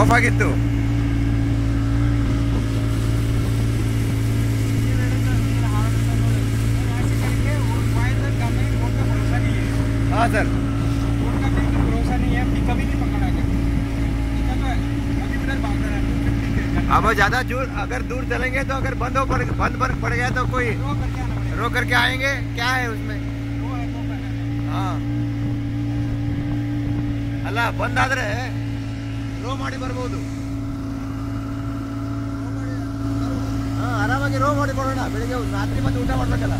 Of ಆಗಿತ್ತು हाँ sir अब ज्यादा दूर अगर दूर चलेंगे तो अगर बंद हो पड़ बंद पर पड़ गया तो कोई रो करके आएंगे क्या है उसमें हाँ ಅಲ್ಲ ಬಂದಾದ್ರೆ ರೋ ಮಾಡಿ ಬರ್ಬೋದು. ಹಾ ಆರಾಮಾಗಿ ರೋ ಮಾಡಿ ಕೊಡೋಣ ಬೆಳಿಗ್ಗೆ ರಾತ್ರಿ ಮತ್ತೆ ಊಟ ಮಾಡ್ಬೇಕಲ್ಲ.